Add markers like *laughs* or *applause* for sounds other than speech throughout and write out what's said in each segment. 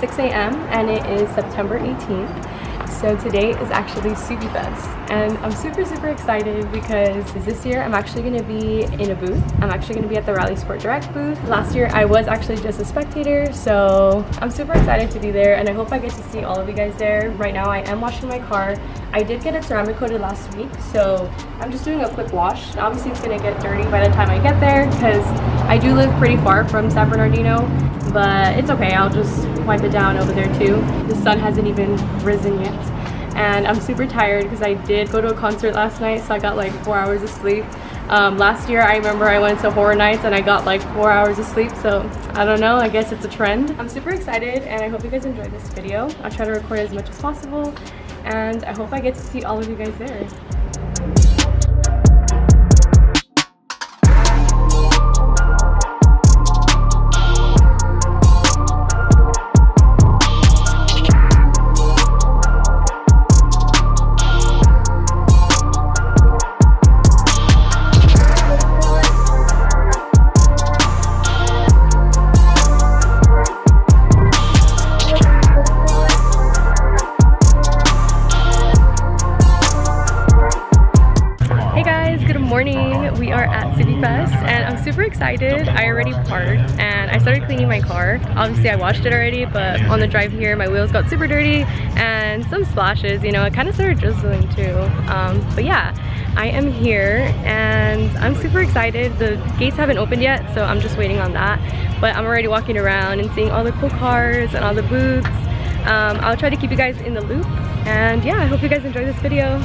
It's currently 6 a.m. and it is September 18th. So today is actually Subie Fest and I'm super super excited because this year I'm actually going to be in a booth. I'm actually going to be at the Rally Sport Direct booth. Last year I was actually just a spectator so I'm super excited to be there and I hope I get to see all of you guys there. Right now I am washing my car. I did get it ceramic coated last week so I'm just doing a quick wash. Obviously it's going to get dirty by the time I get there because I do live pretty far from San Bernardino but it's okay. I'll just wipe it down over there too. The sun hasn't even risen yet and I'm super tired because I did go to a concert last night so I got like four hours of sleep. Um, last year I remember I went to Horror Nights and I got like four hours of sleep so I don't know I guess it's a trend. I'm super excited and I hope you guys enjoyed this video. I'll try to record as much as possible and I hope I get to see all of you guys there. Obviously I washed it already, but on the drive here my wheels got super dirty and some splashes, you know, it kind of started drizzling too. Um, but yeah, I am here and I'm super excited. The gates haven't opened yet, so I'm just waiting on that. But I'm already walking around and seeing all the cool cars and all the booths. Um, I'll try to keep you guys in the loop. And yeah, I hope you guys enjoy this video.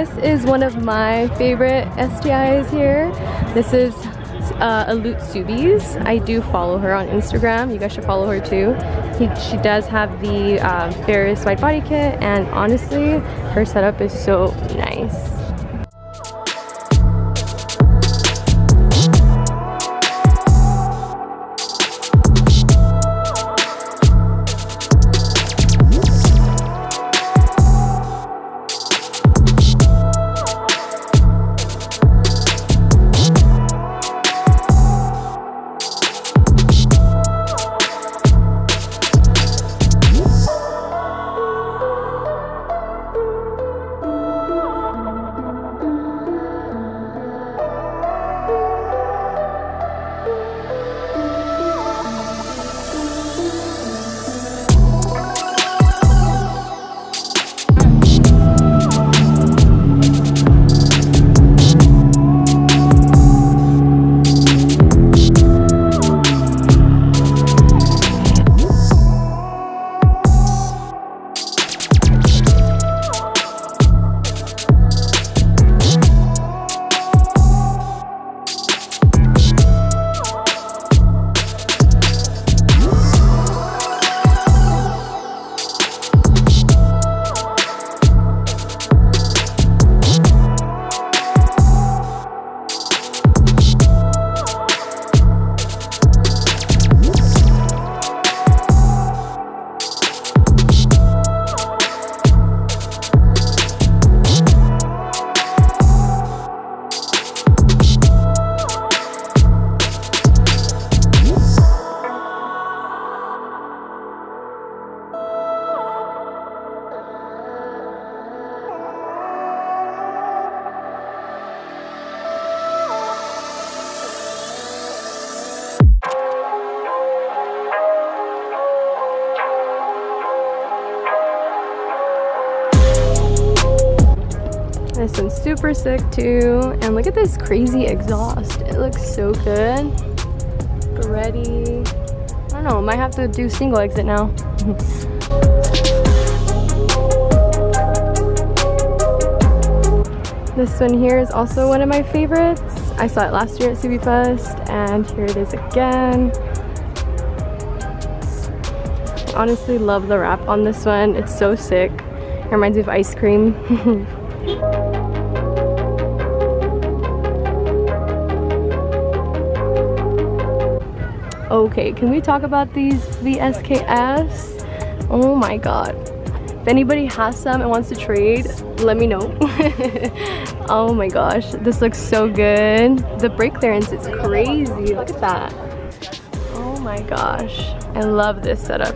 This is one of my favorite STIs here. This is uh, Alute Subies. I do follow her on Instagram. You guys should follow her too. He, she does have the um, Varis wide body kit and honestly, her setup is so nice. This one's super sick too. And look at this crazy exhaust. It looks so good. Ready. I don't know, might have to do single exit now. *laughs* this one here is also one of my favorites. I saw it last year at Subie Fest and here it is again. Honestly love the wrap on this one. It's so sick. It reminds me of ice cream. *laughs* Okay, can we talk about these VSKS? Oh my god. If anybody has some and wants to trade, let me know. *laughs* oh my gosh, this looks so good. The brake clearance is crazy. Look at that. Oh my gosh. I love this setup.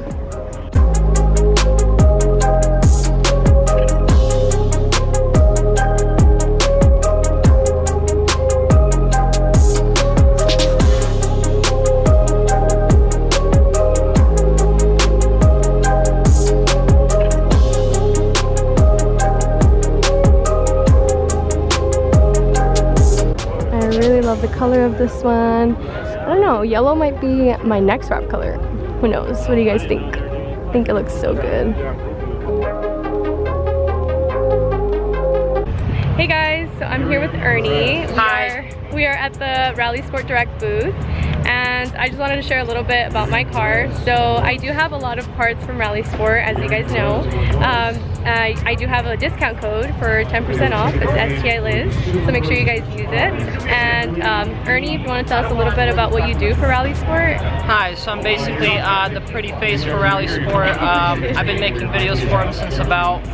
Color of this one. I don't know, yellow might be my next wrap color. Who knows? What do you guys think? I think it looks so good. Hey guys, so I'm here with Ernie. Hi. We are, we are at the Rally Sport Direct booth and I just wanted to share a little bit about my car. So I do have a lot of parts from Rally Sport, as you guys know. Um, I, I, do have a discount code for 10% off. It's STI Liz, so make sure you guys use it. And um, Ernie, if you want to tell us a little bit about what you do for Rally Sport. Hi, so I'm basically uh, the pretty face for Rally Sport. Um, I've been making videos for him since about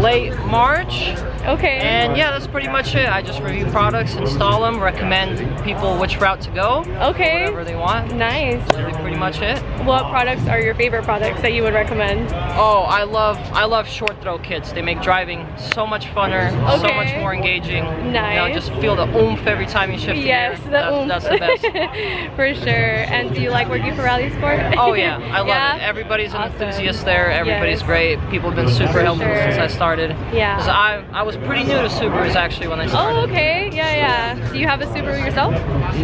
late March. Okay. And yeah, that's pretty much it. I just review products, install them, recommend people which route to go. Okay. Whatever they want. Nice. That's really pretty much it. What products are your favorite products that you would recommend? Oh, I love I love short throw kits. They make driving so much funner, okay. so much more engaging. Nice. You know, just feel the oomph every time you shift yes, the, the oomph. That's the best. *laughs* for sure. And do you like working for Rally Sport? *laughs* oh yeah, I love yeah? it. Everybody's an awesome. enthusiast there. Everybody's yes. great. People have been super for helpful sure. since I started. Yeah. I, I was pretty new to Subarus actually when I started. Oh, okay. Yeah, yeah. Do you have a Subaru yourself?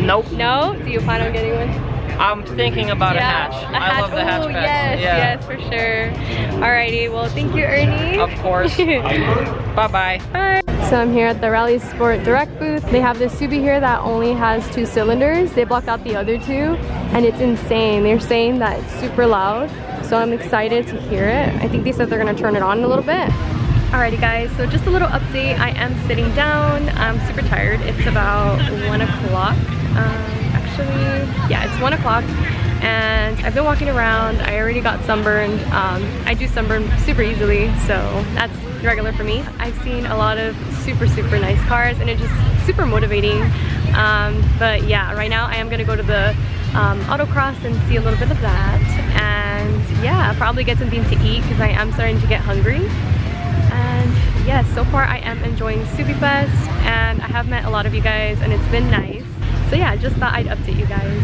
Nope. No? Do you plan on getting one? I'm thinking about yeah, a hatch. A hatch. I love the hatchback. Oh, yes, yeah. yes, for sure. Alrighty, well, thank you, Ernie. Of course. *laughs* Bye-bye. Bye. So I'm here at the Rally Sport Direct booth. They have this Subie here that only has two cylinders. They blocked out the other two and it's insane. They're saying that it's super loud. So I'm excited to hear it. I think they said they're gonna turn it on in a little bit. Alrighty guys, so just a little update. I am sitting down. I'm super tired. It's about one o'clock. Um, actually, yeah, it's one o'clock and I've been walking around. I already got sunburned. Um, I do sunburn super easily, so that's regular for me. I've seen a lot of super, super nice cars and it's just super motivating. Um, but yeah, right now I am gonna go to the um, autocross and see a little bit of that. And yeah, probably get something to eat because I am starting to get hungry. Yes, so far I am enjoying Subie Fest and I have met a lot of you guys and it's been nice. So yeah, just thought I'd update you guys.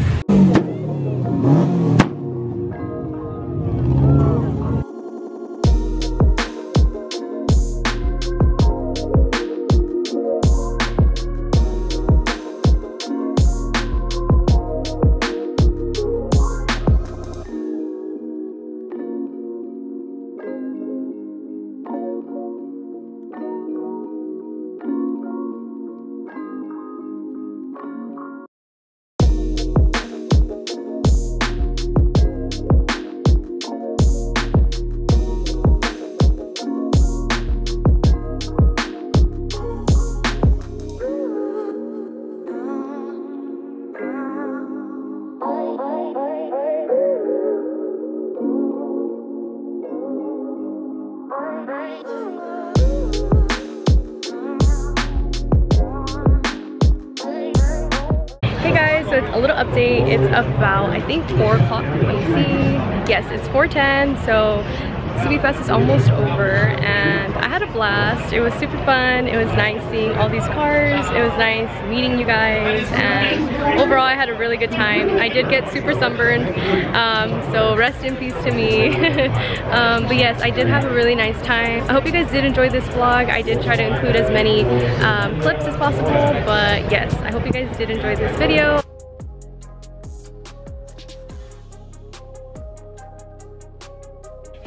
A little update. It's about, I think, 4 o'clock. Let. Yes, it's 4.10, so Subie Fest is almost over and I had a blast. It was super fun. It was nice seeing all these cars. It was nice meeting you guys and overall I had a really good time. I did get super sunburned, um, so rest in peace to me. *laughs* um, but yes, I did have a really nice time. I hope you guys did enjoy this vlog. I did try to include as many um, clips as possible, but yes, I hope you guys did enjoy this video.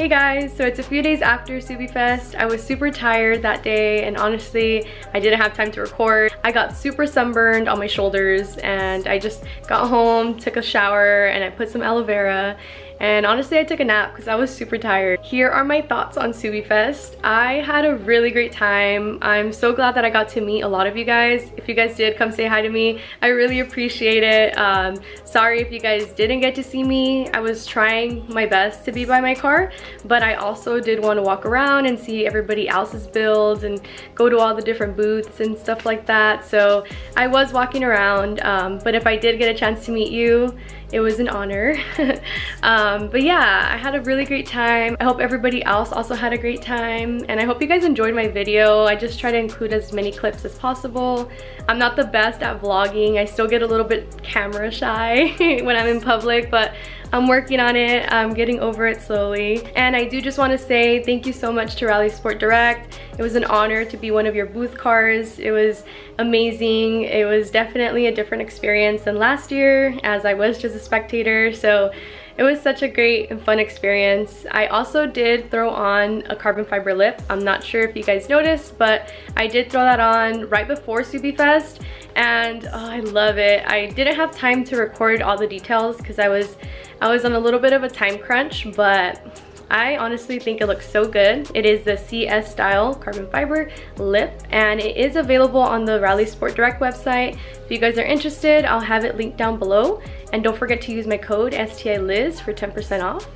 Hey guys, so it's a few days after Subie Fest. I was super tired that day and honestly, I didn't have time to record. I got super sunburned on my shoulders and I just got home, took a shower, and I put some aloe vera and honestly I took a nap because I was super tired. Here are my thoughts on Subie Fest. I had a really great time. I'm so glad that I got to meet a lot of you guys. If you guys did come say hi to me, I really appreciate it. Um, sorry if you guys didn't get to see me. I was trying my best to be by my car, but I also did want to walk around and see everybody else's builds and go to all the different booths and stuff like that. So I was walking around, um, but if I did get a chance to meet you, it was an honor. *laughs* um, but yeah, I had a really great time. I hope everybody else also had a great time. And I hope you guys enjoyed my video. I just try to include as many clips as possible. I'm not the best at vlogging. I still get a little bit camera shy *laughs* when I'm in public, but I'm working on it. I'm getting over it slowly. And I do just want to say thank you so much to Rally Sport Direct. It was an honor to be one of your booth cars. It was amazing. It was definitely a different experience than last year as I was just a spectator. So it was such a great and fun experience. I also did throw on a carbon fiber lip. I'm not sure if you guys noticed, but I did throw that on right before Subie Fest and oh, I love it. I didn't have time to record all the details because I was I was on a little bit of a time crunch, but I honestly think it looks so good. It is the CS style carbon fiber lip and it is available on the Rally Sport Direct website. If you guys are interested, I'll have it linked down below. And don't forget to use my code STILiz for 10% off.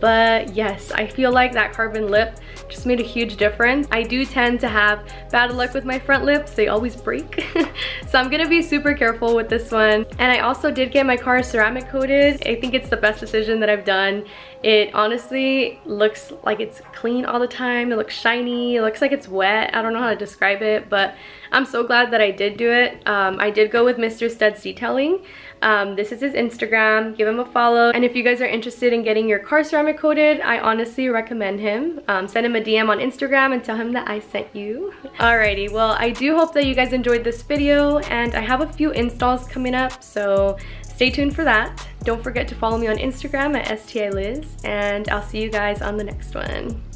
But yes, I feel like that carbon lip just made a huge difference. I do tend to have bad luck with my front lips. They always break. *laughs* so I'm gonna be super careful with this one. And I also did get my car ceramic coated. I think it's the best decision that I've done. It honestly looks like it's clean all the time. It looks shiny. It looks like it's wet. I don't know how to describe it, but I'm so glad that I did do it. Um, I did go with Mr. Suds Detailing. Um, this is his Instagram. Give him a follow. And if you guys are interested in getting your car ceramic coated, I honestly recommend him. Um, send him a DM on Instagram and tell him that I sent you. Alrighty, well, I do hope that you guys enjoyed this video and I have a few installs coming up, so stay tuned for that. Don't forget to follow me on Instagram at STILiz and I'll see you guys on the next one.